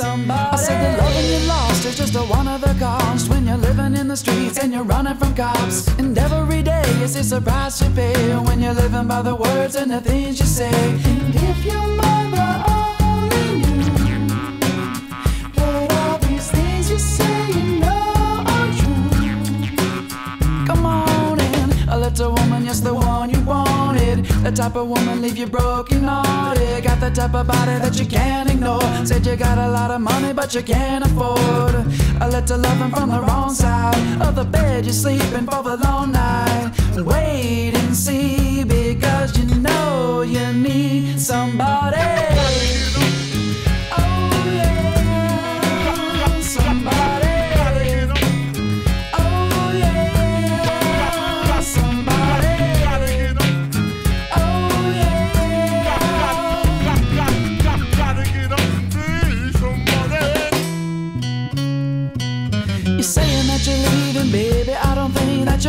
somebody. I said the loving you lost is just a one of the cost when you're living in the streets and you're running from cops. And every day is a surprise you pay when you're living by the words and the things you say. A woman, yes, the one you wanted. The type of woman leave you broken hearted. Got the type of body that you can't ignore. Said you got a lot of money, but you can't afford a little loving from the wrong side of the bed. You're sleeping for the long night. Wait and see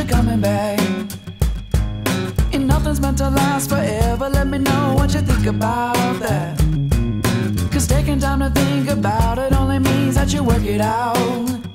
you're coming back. And nothing's meant to last forever. Let me know what you think about that. Cause taking time to think about it only means that you work it out.